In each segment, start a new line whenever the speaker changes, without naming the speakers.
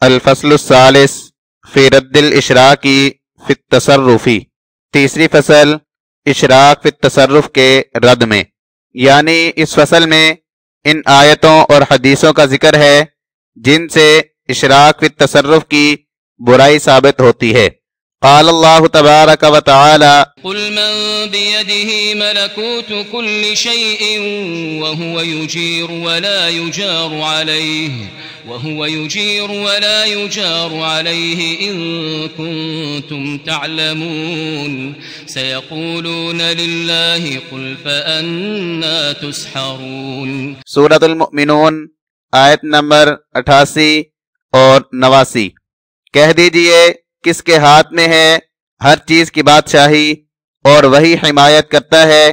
الفصل الثالث فی رد الاشراقی فی التصرفی، تیسری فصل اشراق فی التصرف کے رد میں۔ یعنی اس فصل میں ان آیتوں اور حدیثوں کا ذکر ہے جن سے اشراق فی التصرف کی برائی ثابت ہوتی ہے۔ قال الله تبارك وتعالى
قل من بيده ملكوت كل شيء وهو يجير ولا يجار عليه وهو يجير ولا يجار عليه إن كنتم تعلمون. سيقولون لله قل فأنا تسحرون.
سورة المؤمنون آیت نمبر اٹھاسی اور نواسی. کہہ دیجئے کس کے ہاتھ میں ہے، ہر چیز کی بادشاہی، اور وہی حمایت کرتا ہے،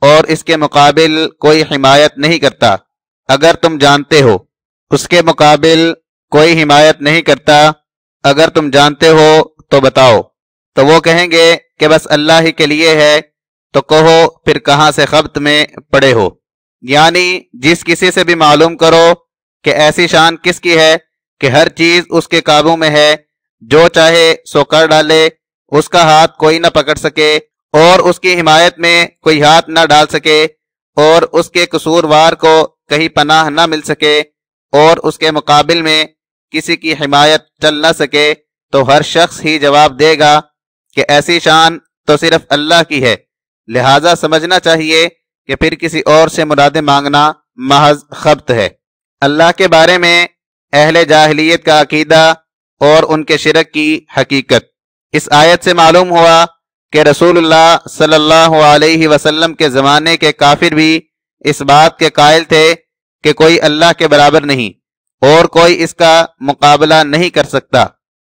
اور اس کے مقابل کوئی حمایت نہیں کرتا۔ اگر تم جانتے ہو، اس کے مقابل کوئی حمایت نہیں کرتا۔ اگر تم جانتے ہو، تو بتاؤ۔ تو وہ کہیں گے کہ بس اللہ ہی کے لیے ہے، تو کہو پھر کہاں سے خبت میں پڑے ہو۔ یعنی جس کسی سے بھی معلوم کرو کہ ایسی شان کس کی ہے کہ ہر چیز اس کے قابو میں ہے جو چاہے سو کر ڈالے، اس کا ہاتھ کوئی نہ پکڑ سکے اور اس کی حمایت میں کوئی ہاتھ نہ ڈال سکے اور اس کے قصور وار کو کہیں پناہ نہ مل سکے اور اس کے مقابل میں کسی کی حمایت چل نہ سکے، تو ہر شخص ہی جواب دے گا کہ ایسی شان تو صرف اللہ کی ہے۔ لہذا سمجھنا چاہیے کہ پھر کسی اور سے مراد مانگنا محض خبت ہے۔ اللہ کے بارے میں اہل جاہلیت کا عقیدہ اور ان کے شرک کی حقیقت۔ اس آیت سے معلوم ہوا کہ رسول اللہ صلی اللہ علیہ وسلم کے زمانے کے کافر بھی اس بات کے قائل تھے کہ کوئی اللہ کے برابر نہیں اور کوئی اس کا مقابلہ نہیں کر سکتا۔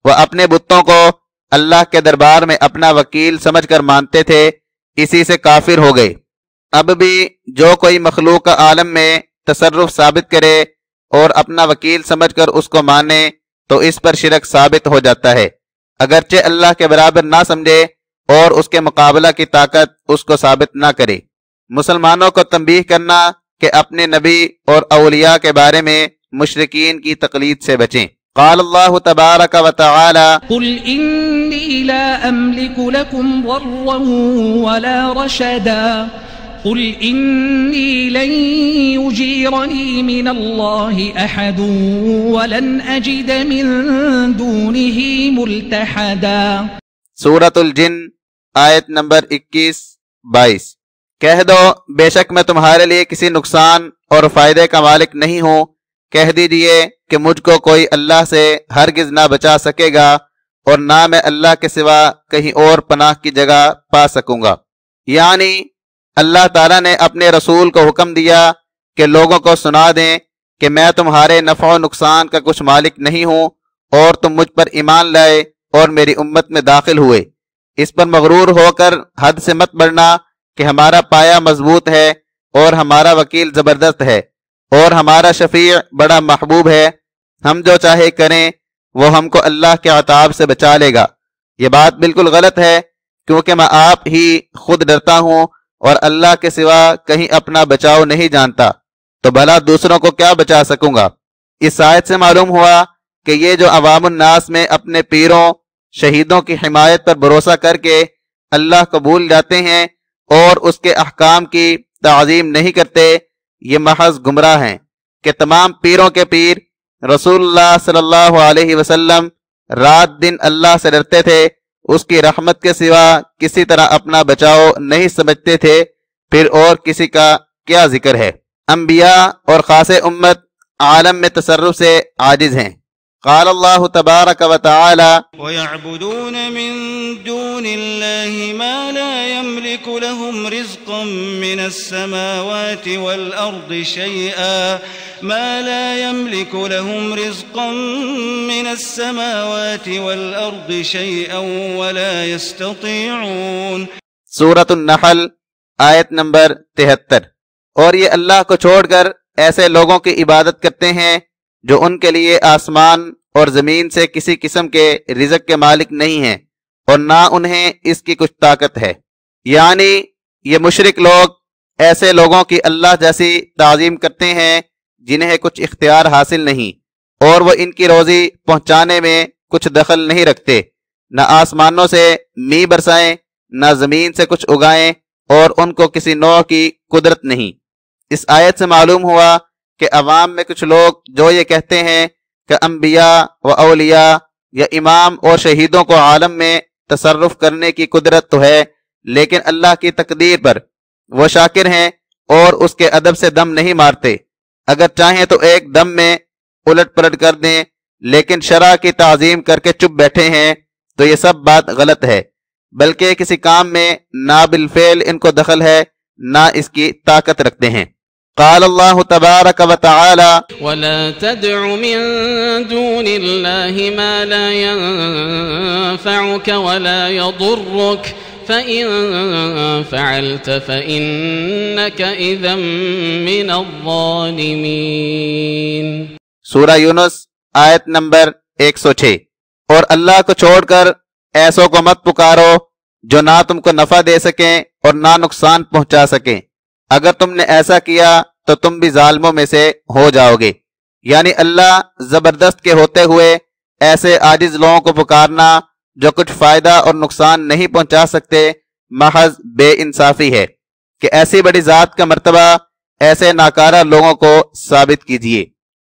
وہ اپنے بتوں کو اللہ کے دربار میں اپنا وکیل سمجھ کر مانتے تھے، اسی سے کافر ہو گئے۔ اب بھی جو کوئی مخلوق عالم میں تصرف ثابت کرے اور اپنا وکیل سمجھ کر اس کو مانے تو اس پر شرک ثابت ہو جاتا ہے۔ اگرچہ اللہ کے برابر نہ سمجھے اور اس کے مقابلہ کی طاقت اس کو ثابت نہ کرے۔ مسلمانوں کو تنبیہ کرنا کہ اپنے نبی اور اولیاء کے بارے میں مشرقین کی تقلید سے بچیں۔ قال اللہ تبارک و تعالی،
قل انی لا املک لکم ضرا ولا رشدا۔ قل إني لن يجيرني من الله أحد ولن أجد من دونه ملتحدا.
سورة الجن، آیت نمبر اکیس، بائیس۔ کہہ دو، بے شک میں تمہارے لیے کسی نقصان اور فائدے کا مالک نہیں ہوں۔ کہہ دیجیے کہ مجھ کو کوئی اللہ سے ہرگز نہ بچا سکے گا اور نہ میں اللہ کے سوا کہیں اور پناہ کی جگہ پا سکوں گا۔ یعنی اللہ تعالیٰ نے اپنے رسول کو حکم دیا کہ لوگوں کو سنا دیں کہ میں تمہارے نفع و نقصان کا کچھ مالک نہیں ہوں اور تم مجھ پر ایمان لائے اور میری امت میں داخل ہوئے۔ اس پر مغرور ہو کر حد سے مت بڑھنا کہ ہمارا پایا مضبوط ہے اور ہمارا وکیل زبردست ہے اور ہمارا شفیع بڑا محبوب ہے۔ ہم جو چاہے کریں، وہ ہم کو اللہ کے عطاب سے بچا لے گا۔ یہ بات بالکل غلط ہے کیونکہ میں آپ ہی خود ڈرتا ہوں اور اللہ کے سوا کہیں اپنا بچاؤ نہیں جانتا، تو بھلا دوسروں کو کیا بچا سکوں گا؟ اس آیت سے معلوم ہوا کہ یہ جو عوام الناس میں اپنے پیروں، شہیدوں کی حمایت پر بھروسہ کر کے اللہ کو بھول جاتے ہیں اور اس کے احکام کی تعظیم نہیں کرتے، یہ محض گمراہ ہیں کہ تمام پیروں کے پیر رسول اللہ صلی اللہ علیہ وسلم رات دن اللہ سے ڈرتے تھے اس کی رحمت کے سوا کسی طرح اپنا بچاؤ نہیں سمجھتے تھے، پھر اور کسی کا کیا ذکر ہے؟ انبیاء اور خاص امت عالم میں تصرف سے عاجز ہیں۔ قال اللہ تبارک و تعالی
ويعبدون من دون الله ما لا يملك لهم رزقا من السماوات والأرض شيئا ما لا يملك لهم رزقا من السماوات والأرض شيئا ولا يستطيعون.
سورة النحل آیت نمبر تہتر۔ اور یہ اللہ کو چھوڑ کر ایسے لوگوں کی عبادت کرتے ہیں جو ان کے لیے آسمان اور زمین سے کسی قسم کے رزق کے مالک نہیں ہیں اور نہ انہیں اس کی کچھ طاقت ہے۔ یعنی یہ مشرق لوگ ایسے لوگوں کی اللہ جیسی تعظیم کرتے ہیں جنہیں کچھ اختیار حاصل نہیں اور وہ ان کی روزی پہنچانے میں کچھ دخل نہیں رکھتے۔ نہ آسمانوں سے می برسائیں، نہ زمین سے کچھ اگائیں اور ان کو کسی نوع کی قدرت نہیں۔ اس آیت سے معلوم ہوا کہ عوام میں کچھ لوگ جو یہ کہتے ہیں کہ انبیاء و اولیاء یا امام اور شہیدوں کو عالم میں تصرف کرنے کی قدرت تو ہے، لیکن اللہ کی تقدیر پر وہ شاکر ہیں اور اس کے ادب سے دم نہیں مارتے۔ اگر چاہیں تو ایک دم میں الٹ پلٹ کر دیں، لیکن شرع کی تعظیم کر کے چپ بیٹھے ہیں، تو یہ سب بات غلط ہے۔ بلکہ کسی کام میں نہ بالفعل ان کو دخل ہے، نہ اس کی طاقت رکھتے ہیں۔ قال اللہ تبارک و تعالی
ولا تدع من دون الله ما لا ينفعك ولا يضرك. فإن فعلت فإنك إذا من الظالمين.
سورہ یونس آیت نمبر 106 اور اللہ کو چھوڑ کر ایسوں کو مت پکارو جو نہ تم کو نفع دے سکیں اور نہ نقصان پہنچا سکیں۔ اگر تم نے ایسا کیا تو تم بھی ظالموں میں سے ہو جاؤ گے یعنی اللہ زبردست کے ہوتے ہوئے ایسے عاجز لوگوں کو پکارنا جو کچھ فائدہ اور نقصان نہیں پہنچا سکتے، محض بے انصافی ہے۔ کہ ایسی بڑی ذات کا مرتبہ ایسے ناکارہ لوگوں کو ثابت کیجیے۔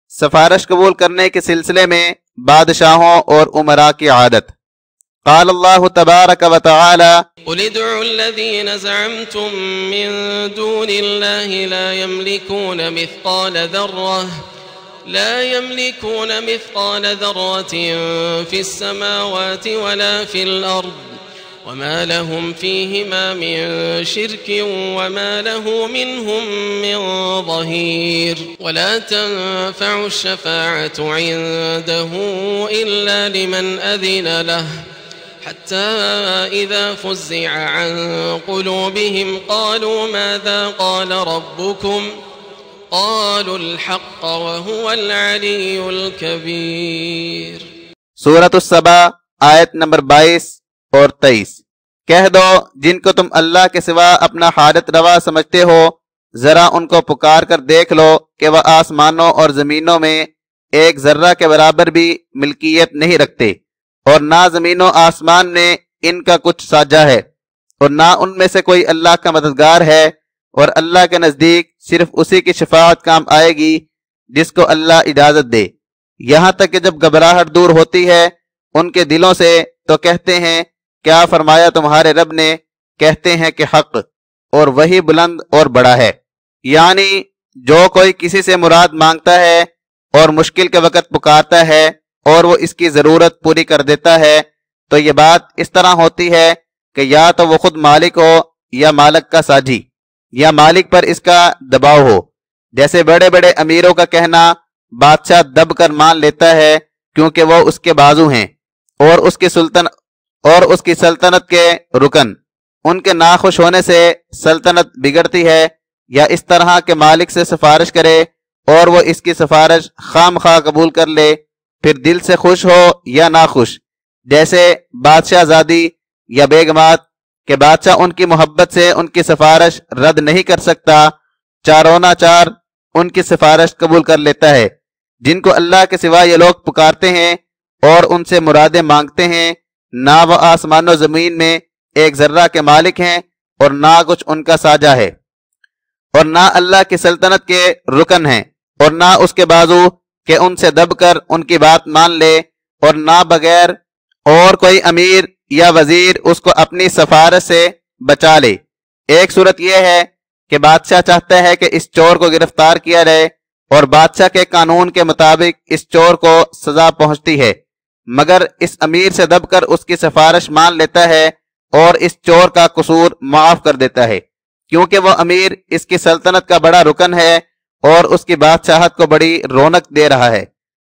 سفارش قبول کرنے کے سلسلے میں بادشاہوں اور عمراء کی عادت۔ قال اللہ تبارک و تعالی
قل ادعوا الذين زعمتم من دون الله لا يملكون مثقال ذرة لا يملكون مثقال ذرة في السماوات ولا في الأرض وما لهم فيهما من شرك وما له منهم من ظهير. ولا تنفع الشفاعة عنده إلا لمن أذن له. حتى إذا فزع عن قلوبهم قالوا ماذا قال ربكم؟ قالوا الحق وهو العلي الكبير.
سورة السبا آیت نمبر بائیس اور تیئیس۔ کہہ دو جن کو تم اللہ کے سوا اپنا حاجت روا سمجھتے ہو ذرا ان کو پکار کر دیکھ لو کہ وہ آسمانوں اور زمینوں میں ایک ذرہ کے برابر بھی ملکیت نہیں رکھتے۔ اور نہ زمین و آسمان میں ان کا کچھ ساجا ہے اور نہ ان میں سے کوئی اللہ کا مددگار ہے اور اللہ کے نزدیک صرف اسی کی شفاعت کام آئے گی جس کو اللہ اجازت دے۔ یہاں تک کہ جب گھبراہٹ دور ہوتی ہے ان کے دلوں سے تو کہتے ہیں، کیا فرمایا تمہارے رب نے؟ کہتے ہیں کہ حق اور وہی بلند اور بڑا ہے۔ یعنی جو کوئی کسی سے مراد مانگتا ہے اور مشکل کے وقت پکارتا ہے اور وہ اس کی ضرورت پوری کر دیتا ہے، تو یہ بات اس طرح ہوتی ہے کہ یا تو وہ خود مالک ہو یا مالک کا ساجی یا مالک پر اس کا دباؤ ہو۔ جیسے بڑے بڑے امیروں کا کہنا بادشاہ دب کر مان لیتا ہے کیونکہ وہ اس کے بازو ہیں، اور اس کی سلطن، اور اس کی سلطنت کے رکن۔ ان کے ناخوش ہونے سے سلطنت بگڑتی ہے یا اس طرح کے مالک سے سفارش کرے اور وہ اس کی سفارش خام خواہ قبول کر لے۔ پھر دل سے خوش ہو یا ناخوش؟ جیسے بادشاہ زادی یا بیگمات، کہ بادشاہ ان کی محبت سے ان کی سفارش رد نہیں کر سکتا، چارونا چار ان کی سفارش قبول کر لیتا ہے۔ جن کو اللہ کے سوا یہ لوگ پکارتے ہیں اور ان سے مرادیں مانگتے ہیں، نہ وہ آسمان و زمین میں ایک ذرہ کے مالک ہیں اور نہ کچھ ان کا ساجا ہے۔ اور نہ اللہ کی سلطنت کے رکن ہیں اور نہ اس کے بازو کہ ان سے دب کر ان کی بات مان لے اور نہ بغیر اور کوئی امیر یا وزیر اس کو اپنی سفارت سے بچا لے۔ ایک صورت یہ ہے کہ بادشاہ چاہتا ہے کہ اس چور کو گرفتار کیا جائے اور بادشاہ کے قانون کے مطابق اس چور کو سزا پہنچتی ہے۔ مگر اس امیر سے دب کر اس کی سفارش مان لیتا ہے اور اس چور کا قصور معاف کر دیتا ہے۔ کیونکہ وہ امیر اس کی سلطنت کا بڑا رکن ہے اور اس کی بادشاہت کو بڑی رونق دے رہا ہے۔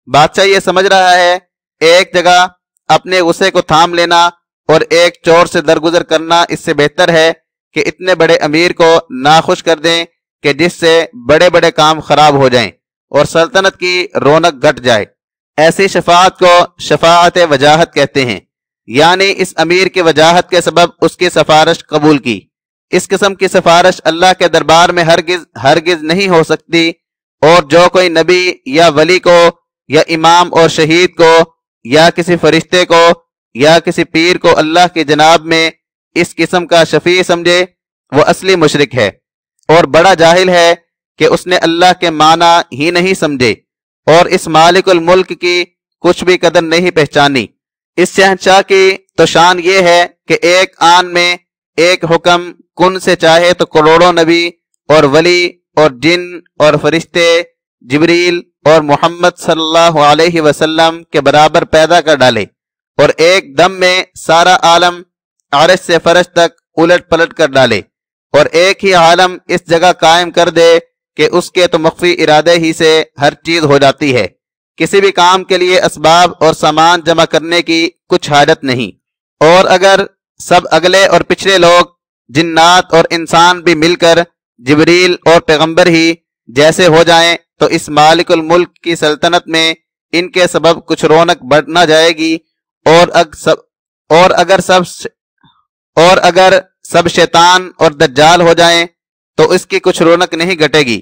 بادشاہ یہ سمجھ رہا ہے، ایک جگہ اپنے غصے کو تھام لینا اور ایک چور سے درگزر کرنا اس سے بہتر ہے کہ اتنے بڑے امیر کو ناخوش کر دیں کہ جس سے بڑے بڑے کام خراب ہو جائیں اور سلطنت کی رونق گٹ جائے۔ ایسی شفاعت کو شفاعت وجاہت کہتے ہیں یعنی اس امیر کی وجاہت کے سبب اس کی سفارش قبول کی۔ اس قسم کی سفارش اللہ کے دربار میں ہرگز ہرگز نہیں ہو سکتی اور جو کوئی نبی یا ولی کو یا امام اور شہید کو یا کسی فرشتے کو یا کسی پیر کو اللہ کی جناب میں اس قسم کا شفیع سمجھے وہ اصلی مشرق ہے اور بڑا جاہل ہے کہ اس نے اللہ کے معنی ہی نہیں سمجھے اور اس مالک الملک کی کچھ بھی قدر نہیں پہچانی۔ اس شہنشاہ کی تو شان یہ ہے کہ ایک آن میں ایک حکم کن سے چاہے تو کروڑوں نبی اور ولی اور جن اور فرشتے، جبریل اور محمد صلی اللہ علیہ وسلم کے برابر پیدا کر ڈالے اور ایک دم میں سارا عالم عرش سے فرش تک الٹ پلٹ کر ڈالے اور ایک ہی عالم اس جگہ قائم کر دے کہ اس کے تو مخفی ارادے ہی سے ہر چیز ہو جاتی ہے۔ کسی بھی کام کے لیے اسباب اور سامان جمع کرنے کی کچھ حاجت نہیں۔ اور اگر سب اگلے اور پچھلے لوگ جنات اور انسان بھی مل کر جبریل اور پیغمبر ہی جیسے ہو جائیں، تو اس مالک الملک کی سلطنت میں ان کے سبب کچھ رونق بڑھ نہ جائے گی۔ اور اگ سب اور اگر سب اور اگر سب شیطان اور دجال ہو جائیں، تو اس کی کچھ رونق نہیں گٹے گی۔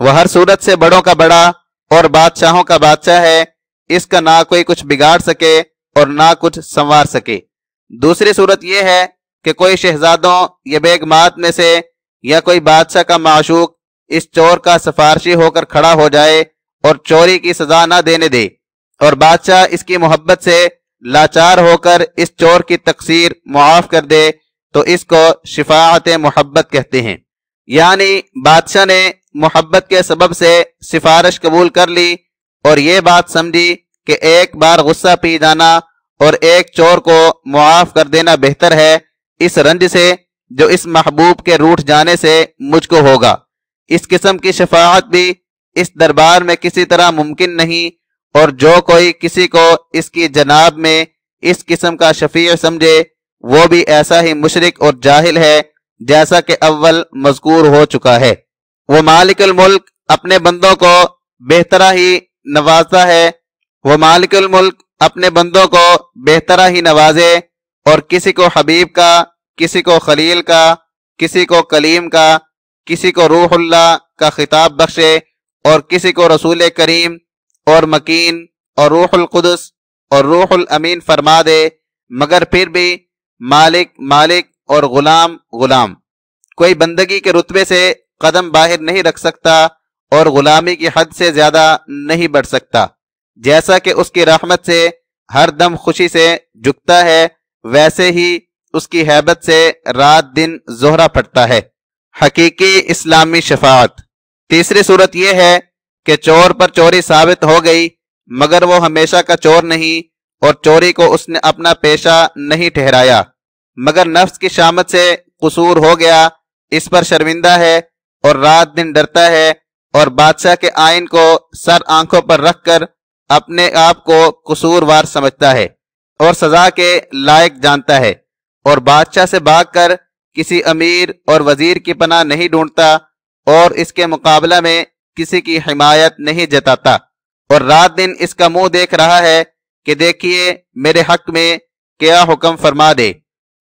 وہ ہر صورت سے بڑوں کا بڑا اور بادشاہوں کا بادشاہ ہے۔ اس کا نہ کوئی کچھ بگاڑ سکے اور نہ کچھ سنوار سکے۔ دوسری صورت یہ ہے کہ کوئی شہزادوں یا بیگمات میں سے یا کوئی بادشاہ کا معشوق اس چور کا سفارشی ہو کر کھڑا ہو جائے اور چوری کی سزا نہ دینے دے اور بادشاہ اس کی محبت سے لاچار ہو کر اس چور کی تقسیر معاف کر دے تو اس کو شفاعت محبت کہتے ہیں۔ یعنی بادشاہ نے محبت کے سبب سے سفارش قبول کر لی اور یہ بات سمجھی کہ ایک بار غصہ پی جانا اور ایک چور کو معاف کر دینا بہتر ہے اس رنج سے جو اس محبوب کے روٹ جانے سے مجھ کو ہوگا۔ اس قسم کی شفاعت بھی اس دربار میں کسی طرح ممکن نہیں اور جو کوئی کسی کو اس کی جناب میں اس قسم کا شفیع سمجھے، وہ بھی ایسا ہی مشرق اور جاہل ہے جیسا کہ اول مذکور ہو چکا ہے۔ وہ مالک الملک اپنے بندوں کو بہترا ہی نوازتا ہے۔ وہ مالک الملک اپنے بندوں کو بہترا ہی نوازے۔ اور کسی کو حبیب کا، کسی کو خلیل کا، کسی کو کلیم کا، کسی کو روح اللہ کا خطاب بخشے اور کسی کو رسول کریم اور مکین اور روح القدس اور روح الامین فرما دے، مگر پھر بھی مالک مالک اور غلام غلام۔ کوئی بندگی کے رتبے سے قدم باہر نہیں رکھ سکتا اور غلامی کی حد سے زیادہ نہیں بڑھ سکتا، جیسا کہ اس کی رحمت سے، ہر دم خوشی سے جھکتا ہے ویسے ہی اس کی حیبت سے رات دن زہرا پھٹتا ہے۔ حقیقی اسلامی شفاعت۔ تیسری صورت یہ ہے کہ چور پر چوری ثابت ہو گئی، مگر وہ ہمیشہ کا چور نہیں اور چوری کو اس نے اپنا پیشہ نہیں ٹھہرایا۔ مگر نفس کی شامت سے قصور ہو گیا، اس پر شرمندہ ہے اور رات دن ڈرتا ہے اور بادشاہ کے آئین کو سر آنکھوں پر رکھ کر اپنے آپ کو قصور وار سمجھتا ہے۔ اور سزا کے لائق جانتا ہے اور بادشاہ سے بھاگ کر کسی امیر اور وزیر کی پناہ نہیں ڈھونڈتا اور اس کے مقابلہ میں کسی کی حمایت نہیں جتاتا اور رات دن اس کا منہ دیکھ رہا ہے کہ دیکھیے میرے حق میں کیا حکم فرما دے۔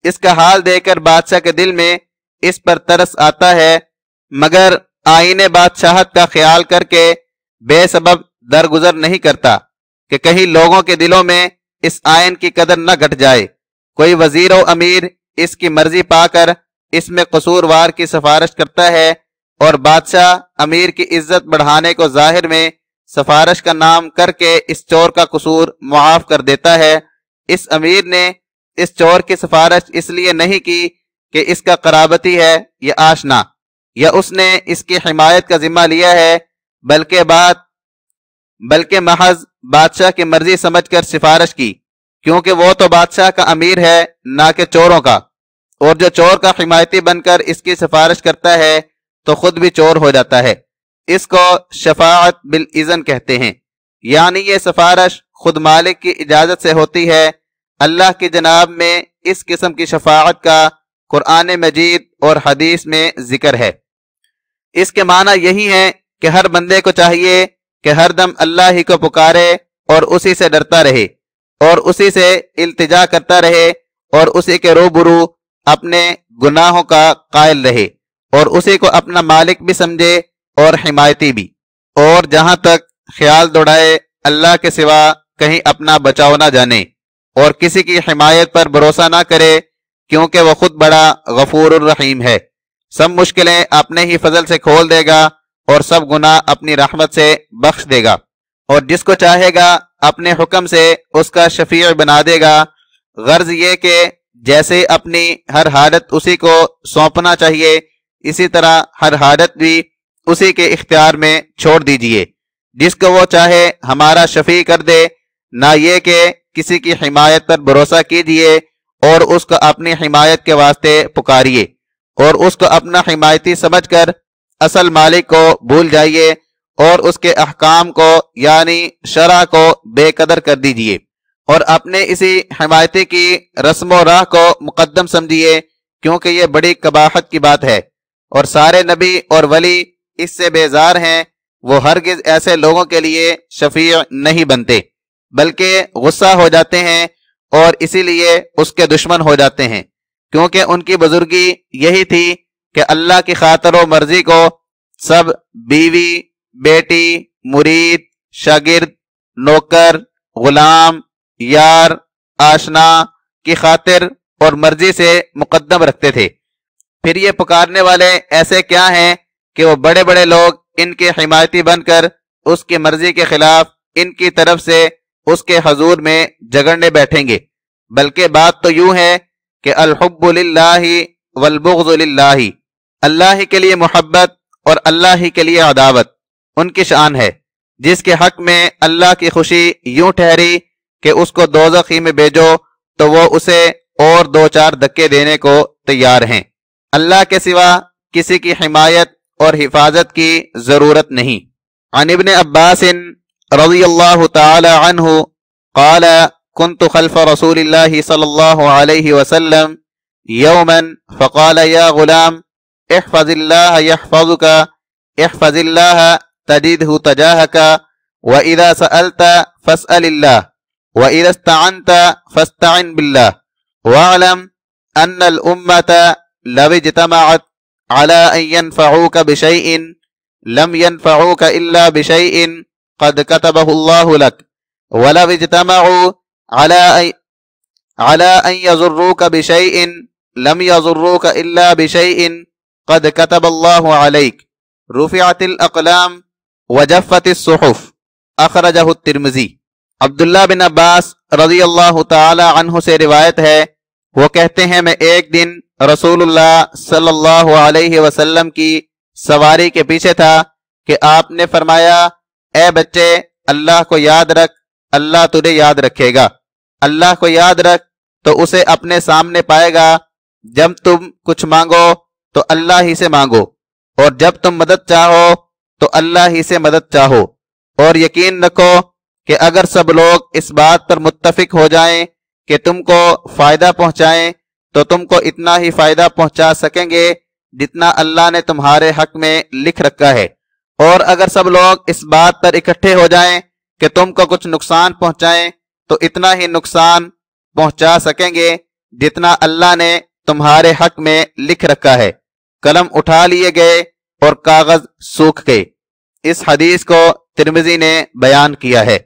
اس کا حال دے کر بادشاہ کے دل میں اس پر ترس آتا ہے، مگر آئین بادشاہت کا خیال کر کے بے سبب درگزر نہیں کرتا کہ کہیں لوگوں کے دلوں میں اس آئین کی قدر نہ گھٹ جائے۔ کوئی وزیر و امیر اس کی مرضی پا کر اس میں قصور وار کی سفارش کرتا ہے اور بادشاہ امیر کی عزت بڑھانے کو ظاہر میں سفارش کا نام کر کے اس چور کا قصور معاف کر دیتا ہے۔ اس امیر نے اس چور کی سفارش اس لیے نہیں کی کہ اس کا قرابتی ہے یا آشنا، یا اس نے اس کی حمایت کا ذمہ لیا ہے، بلکہ بات بلکہ محض بادشاہ کی مرضی سمجھ کر سفارش کی، کیونکہ وہ تو بادشاہ کا امیر ہے، نہ کہ چوروں کا۔ اور جو چور کا حمایتی بن کر اس کی سفارش کرتا ہے، تو خود بھی چور ہو جاتا ہے۔ اس کو شفاعت بالعزن کہتے ہیں۔ یعنی یہ سفارش خود مالک کی اجازت سے ہوتی ہے، اللہ کی جناب میں اس قسم کی شفاعت کا قرآن مجید اور حدیث میں ذکر ہے۔ اس کے معنی یہی ہے کہ ہر بندے کو چاہیے کہ ہر دم اللہ ہی کو پکارے اور اسی سے ڈرتا رہے اور اسی سے التجا کرتا رہے اور اسی کے روبرو اپنے گناہوں کا قائل رہے اور اسی کو اپنا مالک بھی سمجھے اور حمایتی بھی اور جہاں تک خیال دوڑائے اللہ کے سوا کہیں اپنا بچاؤ نہ جانے اور کسی کی حمایت پر بھروسہ نہ کرے کیونکہ وہ خود بڑا غفور الرحیم ہے سب مشکلیں اپنے ہی فضل سے کھول دے گا اور سب گناہ اپنی رحمت سے بخش دے گا۔ اور جس کو چاہے گا اپنے حکم سے اس کا شفیع بنا دے گا۔ غرض یہ کہ جیسے اپنی ہر حالت اسی کو سونپنا چاہیے، اسی طرح ہر حالت بھی اسی کے اختیار میں چھوڑ دیجیے۔ جس کو وہ چاہے ہمارا شفیع کر دے۔ نہ یہ کہ کسی کی حمایت پر بھروسہ کیجیے اور اس کو اپنی حمایت کے واسطے پکاریے۔ اور اس کو اپنا حمایتی سمجھ کر اصل مالک کو بھول جائیے اور اس کے احکام کو یعنی شرح کو بے قدر کر دیجیے اور اپنے اسی حمایتی کی رسم و راہ کو مقدم سمجھیے کیونکہ یہ بڑی قباحت کی بات ہے اور سارے نبی اور ولی اس سے بیزار ہیں، وہ ہرگز ایسے لوگوں کے لیے شفیع نہیں بنتے، بلکہ غصہ ہو جاتے ہیں اور اسی لیے اس کے دشمن ہو جاتے ہیں، کیونکہ ان کی بزرگی یہی تھی کہ اللہ کی خاطر و مرضی کو سب بیوی، بیٹی، مرید، شاگرد، نوکر، غلام، یار، آشنا کی خاطر اور مرضی سے مقدم رکھتے تھے۔ پھر یہ پکارنے والے ایسے کیا ہیں کہ وہ بڑے بڑے لوگ ان کے حمایتی بن کر اس کی مرضی کے خلاف ان کی طرف سے اس کے حضور میں جگڑنے بیٹھیں گے۔ بلکہ بات تو یوں ہے کہ الحب للہ والبغض للہ۔ اللہ ہی کے لیے محبت اور اللہ ہی کے لیے عداوت، ان کی شان ہے، جس کے حق میں اللہ کی خوشی یوں ٹھہری کہ اس کو دو میں بھیجو تو وہ اسے اور دو چار دکے دینے کو تیار ہیں۔ اللہ کے سوا کسی کی حمایت اور حفاظت کی ضرورت نہیں۔ عن ابن عباس رضی اللہ تعالی عنہ قال كنت خلف رسول الله صلى الله عليه وسلم يوما فقال يا غلام احفظ الله يحفظك احفظ الله تجده تجاهك وإذا سألت فاسأل الله وإذا استعنت فاستعن بالله. واعلم أن الأمة لو اجتمعت على أن ينفعوك بشيء لم ينفعوك إلا بشيء قد كتبه الله لك. ولو اجتمعوا على على أن يضروك بشيء لم يضروك إلا بشيء قد كتب الله عليك. رفعت الأقلام وجفت الصحف. اخرجہ الترمزی عبداللہ بن عباس رضی اللہ تعالی عنہ سے روایت ہے، وہ کہتے ہیں، میں ایک دن رسول اللہ صلی اللہ علیہ وسلم کی سواری کے پیچھے تھا کہ آپ نے فرمایا، اے بچے، اللہ کو یاد رکھ، اللہ تجھے یاد رکھے گا۔ اللہ کو یاد رکھ تو اسے اپنے سامنے پائے گا۔ جب تم کچھ مانگو تو اللہ ہی سے مانگو۔ اور جب تم مدد چاہو، تو اللہ ہی سے مدد چاہو۔ اور یقین رکھو کہ اگر سب لوگ اس بات پر متفق ہو جائیں کہ تم کو فائدہ پہنچائیں، تو تم کو اتنا ہی فائدہ پہنچا سکیں گے جتنا اللہ نے تمہارے حق میں لکھ رکھا ہے۔ اور اگر سب لوگ اس بات پر اکٹھے ہو جائیں کہ تم کو کچھ نقصان پہنچائیں، تو اتنا ہی نقصان پہنچا سکیں گے جتنا اللہ نے تمہارے حق میں لکھ رکھا ہے۔ قلم اٹھا لیے گئے اور کاغذ سوکھ گئے۔ اس حدیث کو ترمزی نے بیان کیا ہے۔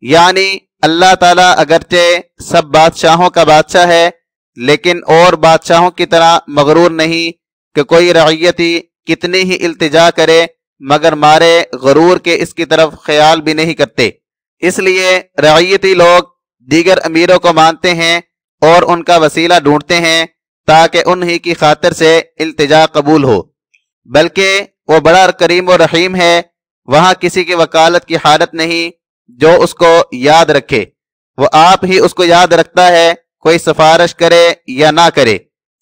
یعنی اللہ تعالیٰ اگرچہ سب بادشاہوں کا بادشاہ ہے، لیکن اور بادشاہوں کی طرح مغرور نہیں کہ کوئی رعیتی کتنی ہی التجا کرے، مگر مارے غرور کے اس کی طرف خیال بھی نہیں کرتے۔ اس لیے رعیتی لوگ دیگر امیروں کو مانتے ہیں اور ان کا وسیلہ ڈھونڈتے ہیں۔ تاکہ انہی کی خاطر سے التجا قبول ہو۔ بلکہ وہ بڑا کریم و رحیم ہے، وہاں کسی کی وکالت کی حالت نہیں جو اس کو یاد رکھے۔ وہ آپ ہی اس کو یاد رکھتا ہے، کوئی سفارش کرے یا نہ کرے۔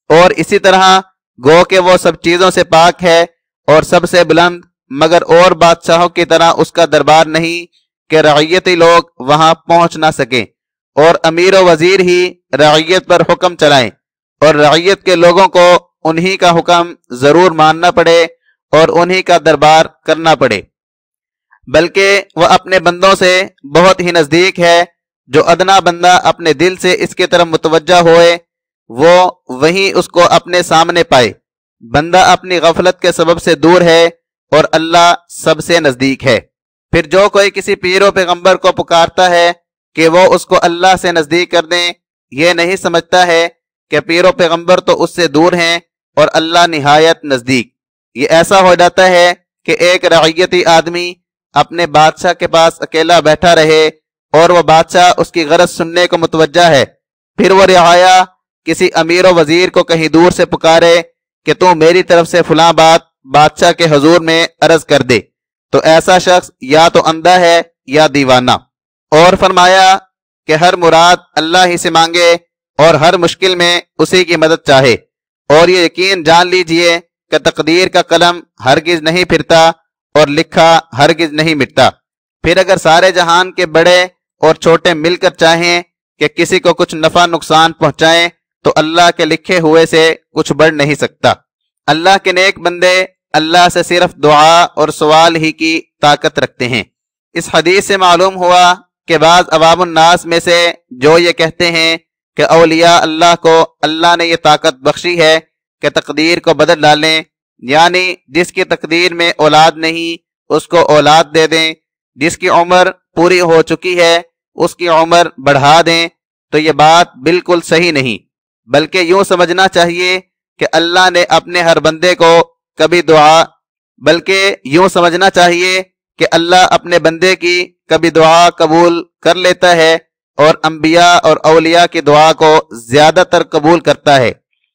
اور اسی طرح گو کہ وہ سب چیزوں سے پاک ہے اور سب سے بلند، مگر اور بادشاہوں کی طرح اس کا دربار نہیں کہ رعیتی لوگ وہاں پہنچ نہ سکیں۔ اور امیر و وزیر ہی رعیت پر حکم چلائیں۔ اور رعیت کے لوگوں کو انہی کا حکم ضرور ماننا پڑے اور انہی کا دربار کرنا پڑے۔ بلکہ وہ اپنے بندوں سے بہت ہی نزدیک ہے، جو ادنا بندہ اپنے دل سے اس کی طرف متوجہ ہوئے، وہ وہی اس کو اپنے سامنے پائے۔ بندہ اپنی غفلت کے سبب سے دور ہے اور اللہ سب سے نزدیک ہے۔ پھر جو کوئی کسی پیر و پیغمبر کو پکارتا ہے کہ وہ اس کو اللہ سے نزدیک کر دیں، یہ نہیں سمجھتا ہے کہ پیر و پیغمبر تو اس سے دور ہیں اور اللہ نہایت نزدیک۔ یہ ایسا ہو جاتا ہے کہ ایک رعیتی آدمی اپنے بادشاہ کے پاس اکیلا بیٹھا رہے اور وہ بادشاہ اس کی غرض سننے کو متوجہ ہے۔ پھر وہ رعایا کسی امیر و وزیر کو کہیں دور سے پکارے کہ تو میری طرف سے فلاں بات بادشاہ کے حضور میں عرض کر دے۔ تو ایسا شخص یا تو اندھا ہے یا دیوانہ۔ اور فرمایا کہ ہر مراد اللہ ہی سے مانگے اور ہر مشکل میں اسی کی مدد چاہے۔ اور یہ یقین جان لیجیے کہ تقدیر کا قلم ہرگز نہیں پھرتا اور لکھا ہرگز نہیں مٹتا۔ پھر اگر سارے جہان کے بڑے اور چھوٹے مل کر چاہیں کہ کسی کو کچھ نفع نقصان پہنچائیں تو اللہ کے لکھے ہوئے سے کچھ بڑھ نہیں سکتا۔ اللہ کے نیک بندے اللہ سے صرف دعا اور سوال ہی کی طاقت رکھتے ہیں۔ اس حدیث سے معلوم ہوا کہ بعض عوام الناس میں سے جو یہ کہتے ہیں کہ اولیاء اللہ کو اللہ نے یہ طاقت بخشی ہے کہ تقدیر کو بدل ڈالیں یعنی جس کی تقدیر میں اولاد نہیں، اس کو اولاد دے دیں۔ جس کی عمر پوری ہو چکی ہے، اس کی عمر بڑھا دیں۔ تو یہ بات بالکل صحیح نہیں، بلکہ یوں سمجھنا چاہیے کہ اللہ نے اپنے ہر بندے کو کبھی دعا، بلکہ یوں سمجھنا چاہیے کہ اللہ اپنے بندے کی کبھی دعا قبول کر لیتا ہے۔ اور انبیاء اور اولیاء کی دعا کو زیادہ تر قبول کرتا ہے۔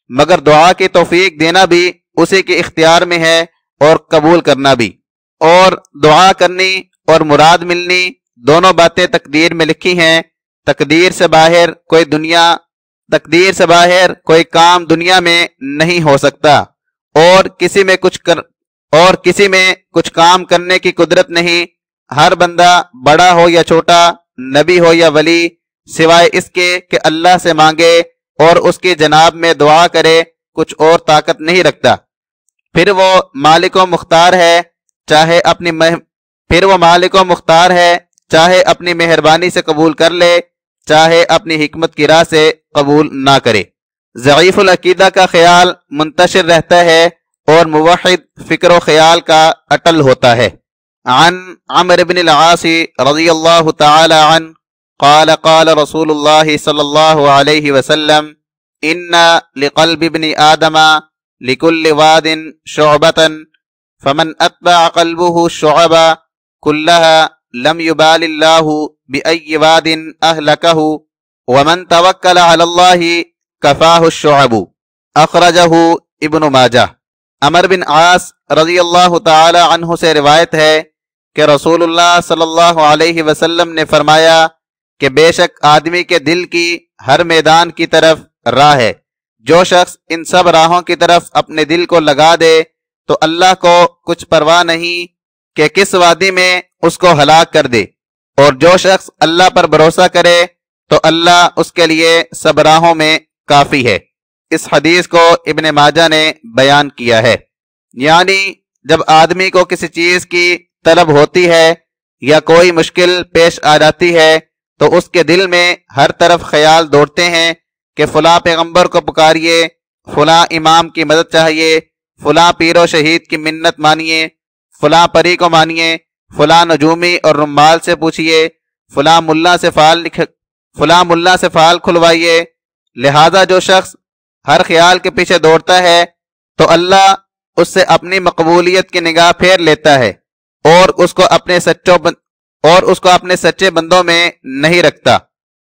مگر دعا کی توفیق دینا بھی اسی کے اختیار میں ہے اور قبول کرنا بھی۔ اور دعا کرنی اور مراد ملنی دونوں باتیں تقدیر میں لکھی ہیں۔ تقدیر سے باہر کوئی دنیا، تقدیر سے باہر کوئی کام دنیا میں نہیں ہو سکتا۔ اور کسی میں کچھ کر، اور کسی میں کچھ کام کرنے کی قدرت نہیں۔ ہر بندہ بڑا ہو یا چھوٹا نبی ہو یا ولی، سوائے اس کے کہ اللہ سے مانگے اور اس کی جناب میں دعا کرے، کچھ اور طاقت نہیں رکھتا۔ پھر وہ مالک و مختار ہے، چاہے اپنی مہ... پھر وہ مالک و مختار ہے، چاہے اپنی مہربانی سے قبول کر لے، چاہے اپنی حکمت کی راہ سے قبول نہ کرے۔ ضعیف العقیدہ کا خیال منتشر رہتا ہے اور موحد فکر و خیال کا اٹل ہوتا ہے۔ عن عمر بن العاص رضی اللہ تعالی عن قال قال رسول اللہ صلی اللہ علیہ وسلم ان لقلب ابن آدم لكل واد شعبة، فمن اتبع قلبه الشعب كلها لم يبال الله بأي واد أهلكه، ومن توكل على الله كفاه الشعب. اخرجه ابن ماجہ امر بن عاص رضی اللہ تعالی عنہ سے روایت ہے کہ رسول اللہ صلی اللہ علیہ وسلم نے فرمایا کہ بے شک آدمی کے دل کی ہر میدان کی طرف راہ ہے۔ جو شخص ان سب راہوں کی طرف اپنے دل کو لگا دے تو اللہ کو کچھ پرواہ نہیں کہ کس وادی میں اس کو ہلاک کر دے۔ اور جو شخص اللہ پر بھروسہ کرے تو اللہ اس کے لیے سب راہوں میں کافی ہے۔ اس حدیث کو ابن ماجہ نے بیان کیا ہے۔ یعنی جب آدمی کو کسی چیز کی طلب ہوتی ہے یا کوئی مشکل پیش آ جاتی ہے، تو اس کے دل میں ہر طرف خیال دوڑتے ہیں کہ فلاں پیغمبر کو پکاریے، فلاں امام کی مدد چاہیے، فلاں پیر و شہید کی منت مانیے، فلاں پری کو مانیے، فلاں نجومی اور رمال سے پوچھئے فلاں ملا سے فال لکھ، فلاں ملا سے فال کھلوائیے۔ لہذا جو شخص ہر خیال کے پیچھے دوڑتا ہے، تو اللہ اس سے اپنی مقبولیت کی نگاہ پھیر لیتا ہے۔ اور اس کو اپنے سچوں بند اور اس کو اپنے سچے بندوں میں نہیں رکھتا۔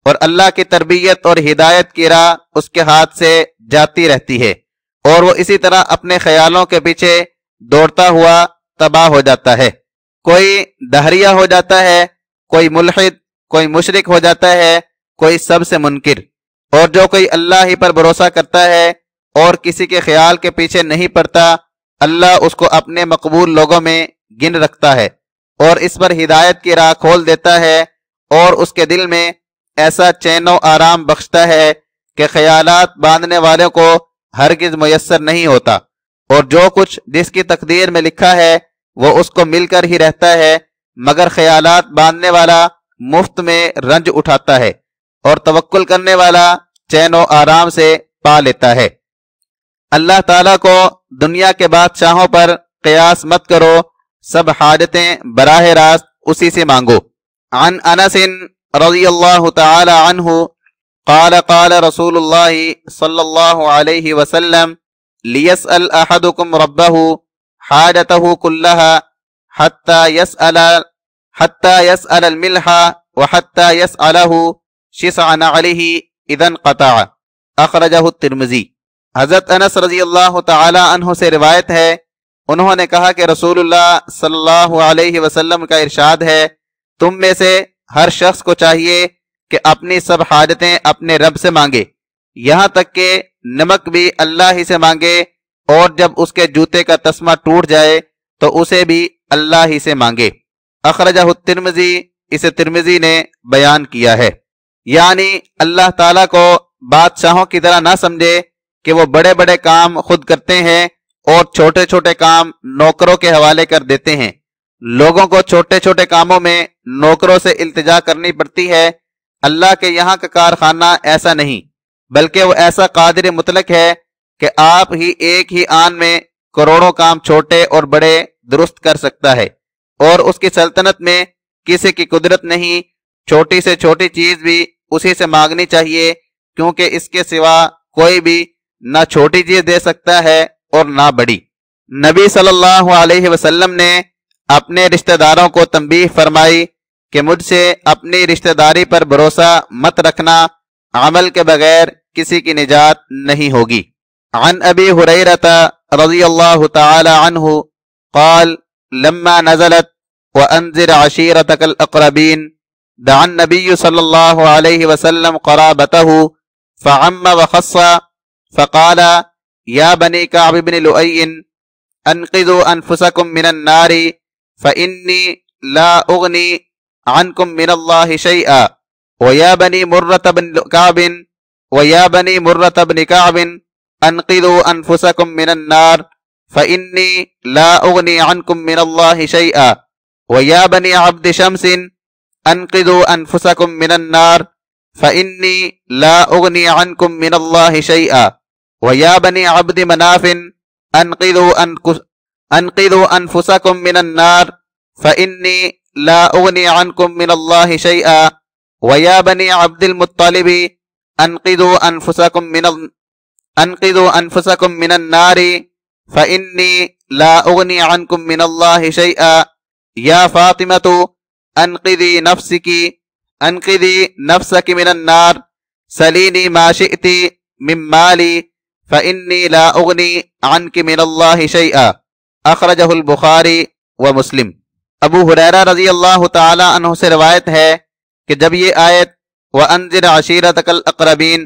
اور اللہ کی تربیت اور ہدایت کی راہ اس کے ہاتھ سے جاتی رہتی ہے۔ اور وہ اسی طرح اپنے خیالوں کے پیچھے دوڑتا ہوا تباہ ہو جاتا ہے۔ کوئی دہریا ہو جاتا ہے، کوئی ملحد، کوئی مشرق ہو جاتا ہے، کوئی سب سے منکر۔ اور جو کوئی اللہ ہی پر بھروسہ کرتا ہے اور کسی کے خیال کے پیچھے نہیں پڑتا، اللہ اس کو اپنے مقبول لوگوں میں گن رکھتا ہے اور اس پر ہدایت کی راہ کھول دیتا ہے اور اس کے دل میں ایسا چین و آرام بخشتا ہے کہ خیالات باندھنے والوں کو ہرگز میسر نہیں ہوتا اور جو کچھ جس کی تقدیر میں لکھا ہے وہ اس کو مل کر ہی رہتا ہے، مگر خیالات باندھنے والا مفت میں رنج اٹھاتا ہے اور توکل کرنے والا چین و آرام سے پا لیتا ہے۔ اللہ تعالیٰ کو دنیا کے بادشاہوں پر قیاس مت کرو سب حاجتیں براہ راست اسی سے مانگو۔ عن انس رضی اللہ تعالی عنہ قال قال رسول اللہ صلی اللہ علیہ وسلم لیسأل احدکم ربہ حاجته كلها حتى يسأل حتى يسأل الملح وحتى يسأله شسع نعله اذا انقطع۔ اخرجہ الترمذی۔ حضرت انس رضی اللہ تعالی عنہ سے روایت ہے انہوں نے کہا کہ رسول اللہ صلی اللہ علیہ وسلم کا ارشاد ہے، تم میں سے ہر شخص کو چاہیے کہ اپنی سب حاجتیں اپنے رب سے مانگے۔ یہاں تک کہ نمک بھی اللہ ہی سے مانگے اور جب اس کے جوتے کا تسمہ ٹوٹ جائے تو اسے بھی اللہ ہی سے مانگے۔ اخرجہ الترمذی، اسے ترمزی نے بیان کیا ہے۔ یعنی اللہ تعالیٰ کو بادشاہوں کی طرح نہ سمجھے کہ وہ بڑے بڑے کام خود کرتے ہیں اور چھوٹے چھوٹے کام نوکروں کے حوالے کر دیتے ہیں۔ لوگوں کو چھوٹے چھوٹے کاموں میں نوکروں سے التجا کرنی پڑتی ہے۔ اللہ کے یہاں کا کارخانہ ایسا نہیں، بلکہ وہ ایسا قادر مطلق ہے کہ آپ ہی ایک ہی آن میں کروڑوں کام چھوٹے اور بڑے درست کر سکتا ہے۔ اور اس کی سلطنت میں کسی کی قدرت نہیں، چھوٹی سے چھوٹی چیز بھی اسی سے مانگنی چاہیے، کیونکہ اس کے سوا کوئی بھی نہ چھوٹی چیز دے سکتا ہے۔ اور نہ بڑی۔ نبی صلی اللہ علیہ وسلم نے اپنے رشتہ داروں کو تنبیہ فرمائی کہ مجھ سے اپنی رشتہ داری پر بھروسہ مت رکھنا، عمل کے بغیر کسی کی نجات نہیں ہوگی۔ عن ابی حریرت رضی اللہ تعالی عنہ قال، لما نزلت وانذر عشیرتک الاقربین، دعا النبی صلی اللہ علیہ وسلم قرابته، فعم وخص، فقال يا بني كعب بن لؤي أنقذوا أنفسكم من النار فإني لا أغني عنكم من الله شيئا. ويا بني مرة بن كعب ويا بني مرة بن كعب أنقذوا أنفسكم من النار فإني لا أغني عنكم من الله شيئا. ويا بني عبد شمس أنقذوا أنفسكم من النار فإني لا أغني عنكم من الله شيئا. وَيَا بَنِي عَبْدِ مَنَافٍ أَنْقِذُوا أَنفُسَكُمْ مِنَ النَّارِ فَإِنِّي لَا أُغْنِي عَنْكُمْ مِنَ اللَّهِ شَيْئًا. وَيَا بَنِي عَبْدِ الْمُطَّلِبِ أَنْقِذُوا أَنفُسَكُمْ مِنَ أَنْقِذُوا أَنفُسَكُمْ مِنَ النَّارِ فَإِنِّي لَا أُغْنِي عَنْكُمْ مِنَ اللَّهِ شَيْئًا. يَا فَاطِمَةُ أَنْقِذِي نَفْسِكِ أَنْقِذِي نَفْسَكِ مِنَ النَّارِ. سَلِينِي مَا شِئْتِ مِن مَالِي فَإِنِّي لَا أُغْنِي عَنْكِ مِنَ اللَّهِ شَيْئًا. اخرجہ البخاری و مسلم ابو حریرہ رضی اللہ تعالی عنہ سے روایت ہے کہ جب یہ آیت وَأَنذِرْ عَشِيرَتَكَ الْأَقْرَبِينَ،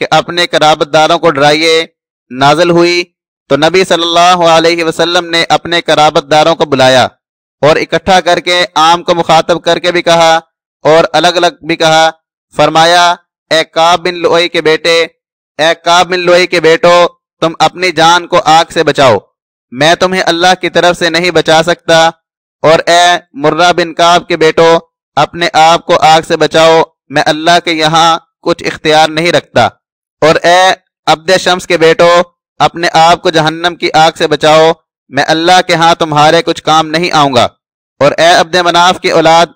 کہ اپنے قرابت داروں کو ڈرائیے نازل ہوئی، تو نبی صلی اللہ علیہ وسلم نے اپنے قرابت داروں کو بلایا اور اکٹھا کر کے عام کو مخاطب کر کے بھی کہا اور الگ الگ بھی کہا، فرمایا، اے کعب بن لوئی کے بیٹے اے کاب بن لوئی کے بیٹو، تم اپنی جان کو آگ سے بچاؤ۔ میں تمہیں اللہ کی طرف سے نہیں بچا سکتا۔ اور اے مرہ بن کاب کے بیٹو، اپنے آپ کو آگ سے بچاؤ۔ میں اللہ کے یہاں کچھ اختیار نہیں رکھتا۔ اور اے عبد شمس کے بیٹو، اپنے آپ کو جہنم کی آگ سے بچاؤ۔ میں اللہ کے ہاں تمہارے کچھ کام نہیں آؤں گا۔ اور اے عبد مناف کی اولاد،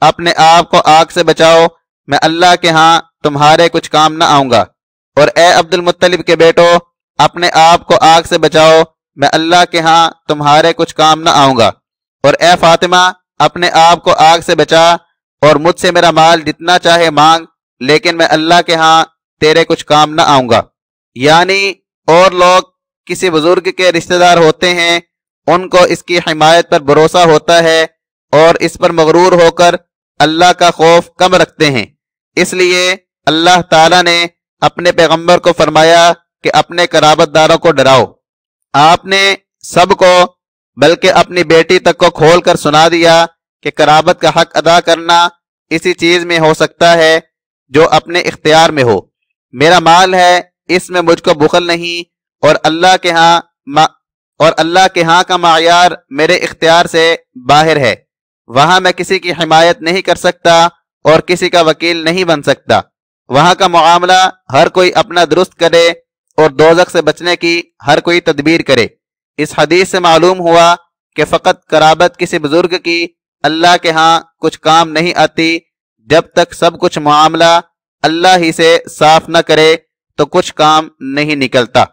اپنے آپ کو آگ سے بچاؤ۔ میں اللہ کے ہاں تمہارے کچھ کام نہ آؤں گا۔ اور اے عبد المطلب کے بیٹو، اپنے آپ کو آگ سے بچاؤ، میں اللہ کے ہاں تمہارے کچھ کام نہ آؤں گا۔ اور اے فاطمہ، اپنے آپ کو آگ سے بچا اور مجھ سے میرا مال جتنا چاہے مانگ، لیکن میں اللہ کے ہاں تیرے کچھ کام نہ آؤں گا۔ یعنی اور لوگ کسی بزرگ کے رشتہ دار ہوتے ہیں، ان کو اس کی حمایت پر بھروسہ ہوتا ہے اور اس پر مغرور ہو کر اللہ کا خوف کم رکھتے ہیں۔ اس لیے اللہ تعالی نے اپنے پیغمبر کو فرمایا کہ اپنے قرابت داروں کو ڈراؤ۔ آپ نے سب کو، بلکہ اپنی بیٹی تک کو کھول کر سنا دیا کہ قرابت کا حق ادا کرنا اسی چیز میں ہو سکتا ہے جو اپنے اختیار میں ہو۔ میرا مال ہے، اس میں مجھ کو بخل نہیں۔ اور اللہ کے ہاں ما، اور اللہ کے ہاں کا معیار میرے اختیار سے باہر ہے۔ وہاں میں کسی کی حمایت نہیں کر سکتا اور کسی کا وکیل نہیں بن سکتا۔ وہاں کا معاملہ ہر کوئی اپنا درست کرے اور دوزک سے بچنے کی ہر کوئی تدبیر کرے۔ اس حدیث سے معلوم ہوا کہ فقط قرابت کسی بزرگ کی اللہ کے ہاں کچھ کام نہیں آتی۔ جب تک سب کچھ معاملہ اللہ ہی سے صاف نہ کرے تو کچھ کام نہیں نکلتا۔